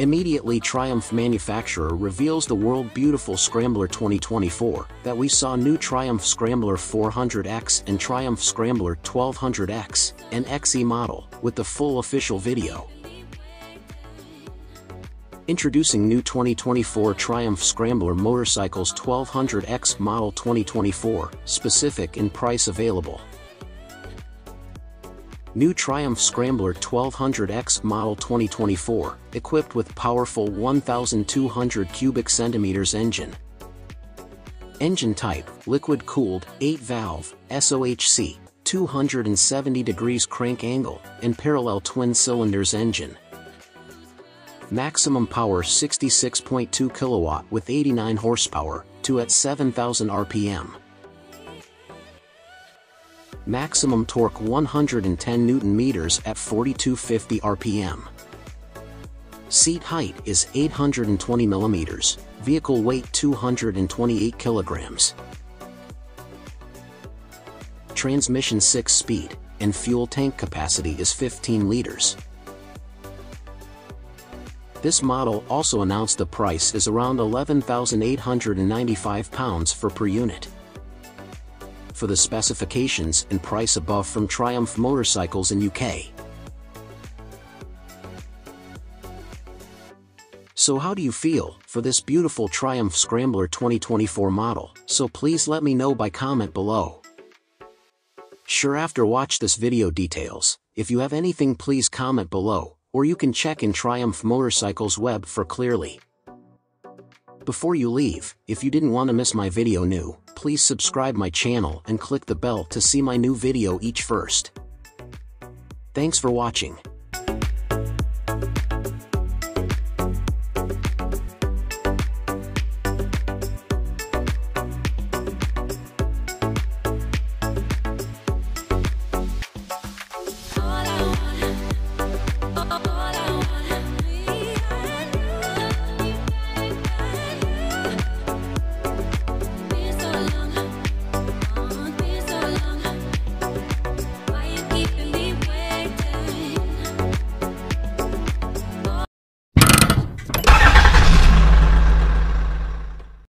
Immediately Triumph manufacturer reveals the world beautiful Scrambler 2024, that we saw new Triumph Scrambler 400X and Triumph Scrambler 1200X, and XE model, with the full official video. Introducing new 2024 Triumph Scrambler Motorcycles 1200X model 2024, specific in price available. New Triumph Scrambler 1200X Model 2024, equipped with powerful 1,200 cubic centimeters engine. Engine type, liquid-cooled, 8-valve, SOHC, 270 degrees crank angle, and parallel twin cylinders engine. Maximum power 66.2 kilowatt with 89 horsepower, to at 7,000 RPM maximum torque 110 Newton meters at 4250 RPM. Seat height is 820 millimeters, vehicle weight 228 kilograms. Transmission 6-speed, and fuel tank capacity is 15 liters. This model also announced the price is around £11,895 for per unit for the specifications and price above from Triumph Motorcycles in UK. So how do you feel for this beautiful Triumph Scrambler 2024 model, so please let me know by comment below. Sure after watch this video details, if you have anything please comment below, or you can check in Triumph Motorcycles web for clearly. Before you leave, if you didn't want to miss my video new, please subscribe my channel and click the bell to see my new video each first. Thanks for watching.